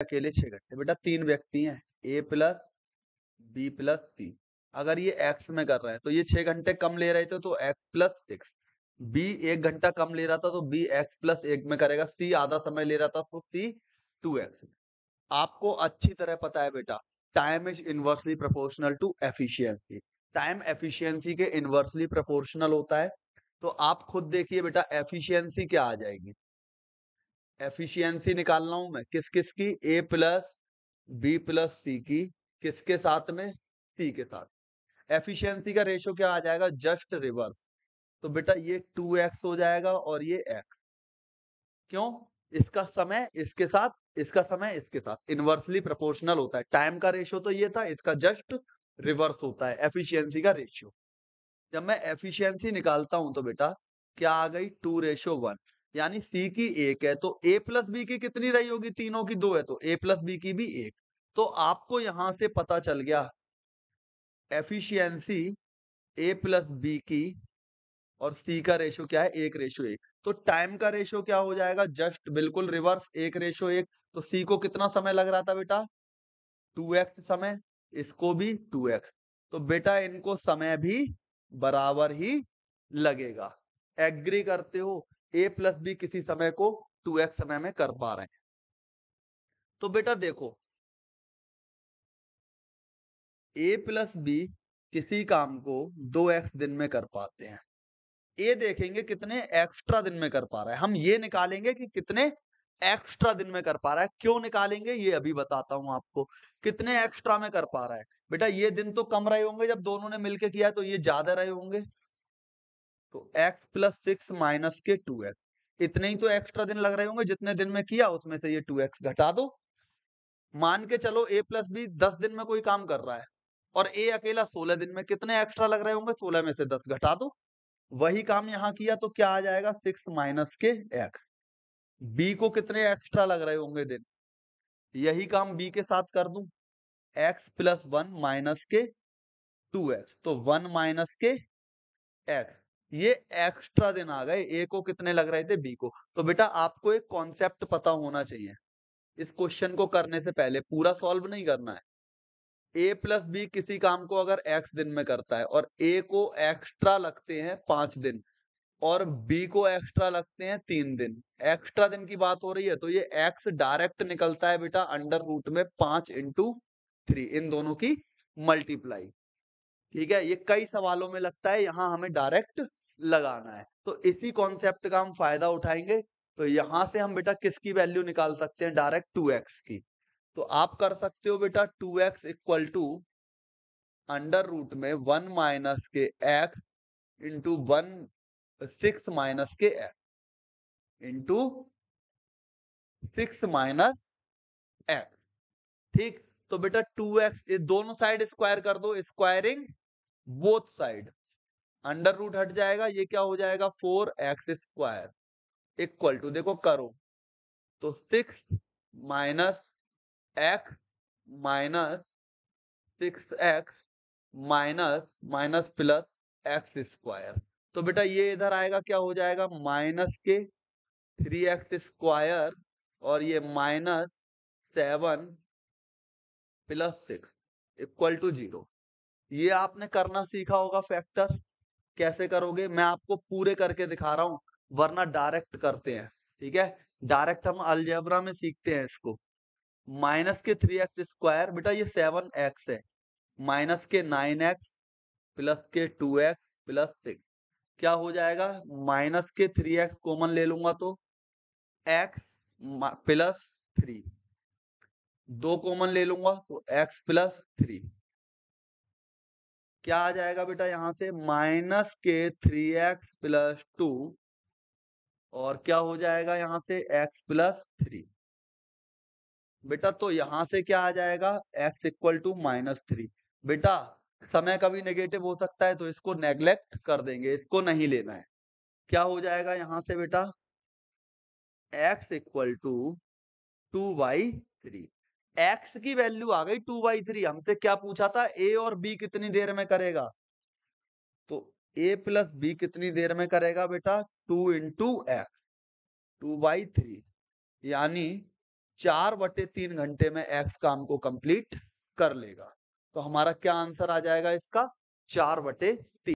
अकेले छह घंटे। बेटा तीन व्यक्ति हैं A plus B plus C अगर ये एक्स में कर रहे हैं तो ये छह घंटे कम ले रहे थे तो एक्स प्लस सिक्स बी एक घंटा कम ले रहा था तो बी एक्स प्लस एक में करेगा सी आधा समय ले रहा था तो सी टू एक्स आपको अच्छी तरह पता है बेटा time is inversely proportional to efficiency time efficiency के इनवर्सली प्रोपोर्शनल होता है तो आप खुद देखिए बेटा एफिशिएंसी क्या आ जाएगी। एफिशिएंसी निकालना हूँ मैं। किस किस की? A plus B plus C की। किसके साथ में? सी के साथ। एफिशिएंसी का रेशो क्या आ जाएगा? जस्ट रिवर्स तो बेटा ये टू एक्स हो जाएगा और ये एक्स क्यों? इसका समय इसके साथ, इसका समय इसके साथ। इनवर्सली प्रोपोर्शनल होता है। टाइम का रेशियो तो ये था, इसका जस्ट रिवर्स होता है। एफिशिएंसी का रेशियो जब मैं एफिशिएंसी निकालता हूँ तो बेटा, क्या आ गई? टू रेशियो वन यानी सी की एक है तो ए प्लस बी की कितनी रही होगी? तीनों की दो है तो ए प्लस बी की भी एक। तो आपको यहाँ से पता चल गया, एफिशिएंसी ए प्लस बी की और सी का रेशियो क्या है? एक रेशो एक। तो टाइम का रेशियो क्या हो जाएगा? जस्ट बिल्कुल रिवर्स, एक रेशो एक। तो सी को कितना समय लग रहा था बेटा? टू एक्स समय, इसको भी टू एक्स। तो बेटा इनको समय भी बराबर ही लगेगा। एग्री करते हो? ए प्लस बी किसी समय को टू एक्स समय में कर पा रहे हैं। तो बेटा देखो। ए प्लस बी किसी काम को दो एक्स दिन में कर पाते हैं। ए देखेंगे कितने एक्स्ट्रा दिन में कर पा रहा है। हम ये निकालेंगे कि कितने एक्स्ट्रा दिन में कर पा रहा है। क्यों निकालेंगे ये अभी बताता हूँ आपको। कितने एक्स्ट्रा में कर पा रहा है। बेटा ये दिन तो कम रहे होंगे जब दोनों ने मिलकर किया तो ये ज़्यादा रहे होंगे। तो x प्लस सिक्स माइनस के टू एक्स इतने ही तो एक्स्ट्रा दिन लग रहे होंगे जितने दिन में किया, उसमें से ये टू एक्स घटा दो। मान के चलो a प्लस बी दस दिन में कोई काम कर रहा है, और a अकेला सोलह दिन में कितने एक्स्ट्रा लग रहे होंगे? सोलह में से दस घटा दो। वही काम यहाँ किया तो क्या आ जाएगा? सिक्स माइनस के एक्स बी को कितने एक्स्ट्रा लग रहे होंगे दिन? यही काम बी के साथ कर दू। एक्स प्लस वन माइनस के टू एक्स तो वन माइनस के एक्स ये एक्स्ट्रा दिन आ गए, ए को कितने लग रहे थे, बी को। तो बेटा, आपको एक कॉन्सेप्ट पता होना चाहिए। इस क्वेश्चन को करने से पहले पूरा सॉल्व नहीं करना है। ए प्लस बी किसी काम को अगर एक्स दिन में करता है और ए को एक्स्ट्रा लगते हैं पाँच दिन और बी को एक्स्ट्रा लगते हैं तीन दिन। एक्स्ट्रा दिन की बात हो रही है तो ये एक्स डायरेक्ट निकलता है बेटा अंडर रूट में पाँच इंटू थ्री, इन दोनों की मल्टीप्लाई। ठीक है, ये कई सवालों में लगता है, यहाँ हमें डायरेक्ट लगाना है। तो इसी कॉन्सेप्ट का हम फ़ायदा उठाएँगे। तो यहाँ से हम बेटा किसकी वैल्यू निकाल सकते हैं? डायरेक्ट टू एक्स की। तो आप कर सकते हो बेटा two X equal to under root में वन माइनस के X into one six minus के X into six minus X ठीक? तो बेटा टू एक्स दोनों साइड स्क्वायर कर दो। Squaring both side under root हट जाएगा, ये क्या हो जाएगा? Four X square equal to, देखो करो तो six minus X minus six X minus minus plus X square. तो बेटा ये इधर आएगा, क्या हो जाएगा? माइनस के थ्री एक्स स्क्वायर और ये minus seven plus six equal to zero. ये आपने करना सीखा होगा फैक्टर। कैसे करोगे? मैं आपको पूरे करके दिखा रहा हूँ, वरना डायरेक्ट करते हैं, ठीक है? डायरेक्ट हम अलजेब्रा में सीखते हैं इसको। माइनस के थ्री एक्स स्क्वायर, बेटा ये सेवन एक्स है, माइनस के नाइन एक्स प्लस के टू एक्स प्लस सिक्स, क्या हो जाएगा? माइनस के थ्री एक्स कॉमन ले लूँगा तो एक्स प्लस थ्री, दो कॉमन ले लूँगा तो एक्स प्लस थ्री। क्या आ जाएगा बेटा यहाँ से? माइनस के थ्री एक्स प्लस टू और क्या हो जाएगा यहाँ से? X plus three. बेटा तो यहाँ से क्या आ जाएगा? x equal to minus three. बेटा, समय कभी नेगेटिव हो सकता है तो इसको नेग्लेक्ट कर देंगे, इसको नहीं लेना है। क्या हो जाएगा यहाँ से बेटा? x equal to two by three. X की वैल्यू आ गई टू बाई थ्री हमसे क्या पूछा था? A और b कितनी देर में करेगा? तो a प्लस बी कितनी देर में करेगा बेटा? Two into X two by three यानी चार बटे तीन घंटे में एक्स काम को कंप्लीट कर लेगा। तो हमारा क्या आंसर आ जाएगा इसका? चार बटे तीन